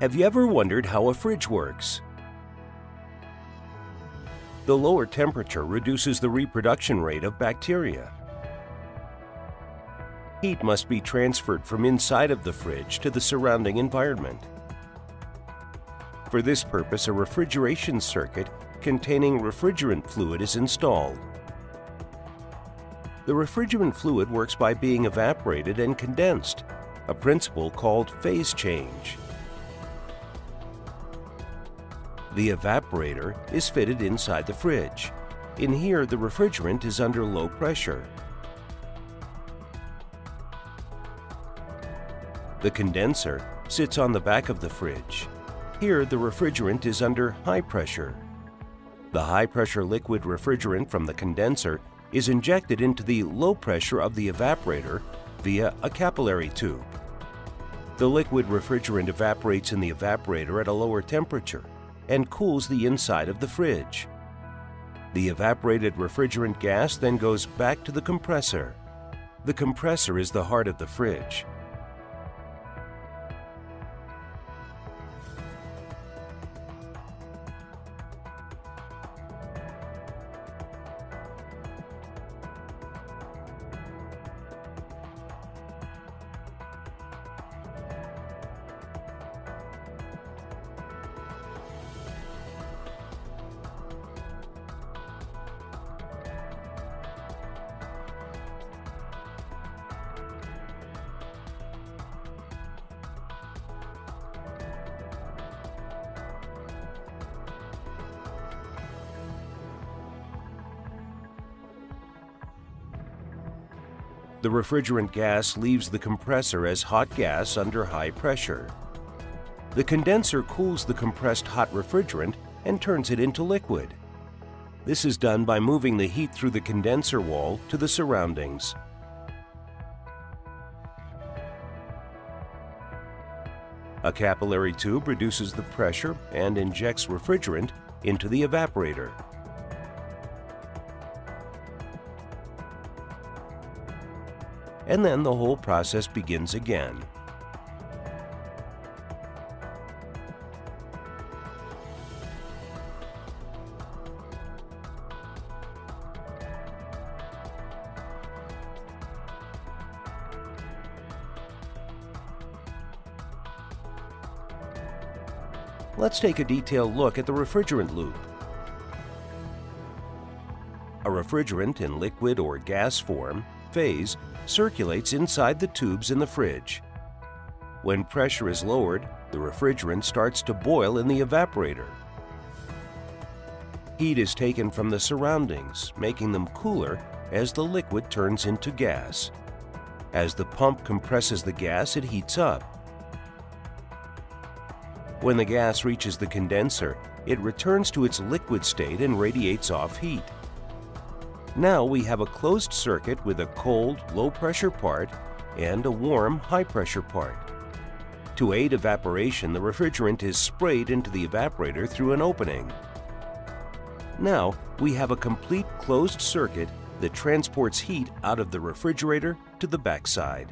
Have you ever wondered how a fridge works? The lower temperature reduces the reproduction rate of bacteria. Heat must be transferred from inside of the fridge to the surrounding environment. For this purpose, a refrigeration circuit containing refrigerant fluid is installed. The refrigerant fluid works by being evaporated and condensed, a principle called phase change. The evaporator is fitted inside the fridge. In here, the refrigerant is under low pressure. The condenser sits on the back of the fridge. Here, the refrigerant is under high pressure. The high-pressure liquid refrigerant from the condenser is injected into the low pressure of the evaporator via a capillary tube. The liquid refrigerant evaporates in the evaporator at a lower temperature and cools the inside of the fridge. The evaporated refrigerant gas then goes back to the compressor. The compressor is the heart of the fridge. The refrigerant gas leaves the compressor as hot gas under high pressure. The condenser cools the compressed hot refrigerant and turns it into liquid. This is done by moving the heat through the condenser wall to the surroundings. A capillary tube reduces the pressure and injects refrigerant into the evaporator. And then the whole process begins again. Let's take a detailed look at the refrigerant loop. A refrigerant in liquid or gas form, phase, circulates inside the tubes in the fridge. When pressure is lowered, the refrigerant starts to boil in the evaporator. Heat is taken from the surroundings, making them cooler as the liquid turns into gas. As the pump compresses the gas, it heats up. When the gas reaches the condenser, it returns to its liquid state and radiates off heat. Now we have a closed circuit with a cold, low-pressure part and a warm, high-pressure part. To aid evaporation, the refrigerant is sprayed into the evaporator through an opening. Now, we have a complete closed circuit that transports heat out of the refrigerator to the backside.